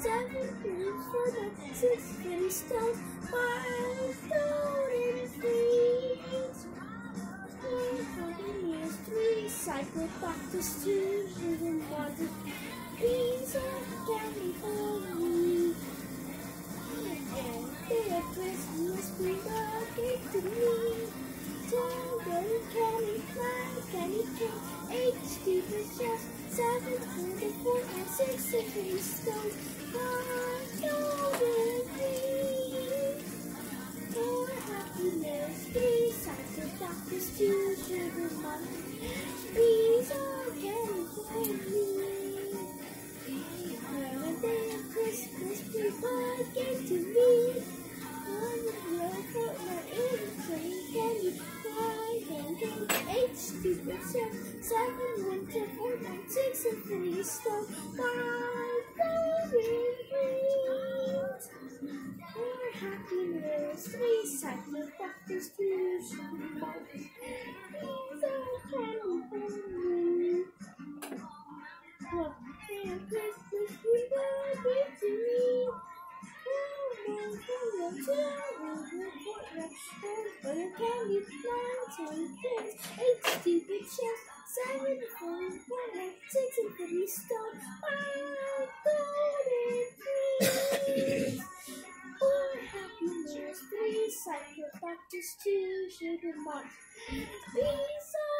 seven pills for the six penny cycle two sugar mountains, piece of candy for me. Reindeer Christmas, bring a gift to me. Golden candy, nine candy canes, eight twenty-four and six stones, five seven winter, four and six and three stone, five Well, Merry Christmas, we will give to me. Oh, man, from the town, we will put your hand for your candy, nine, ten, kids, eight stupid shells, seven, four, one, six, and three stone, Practice to sugar marks. so.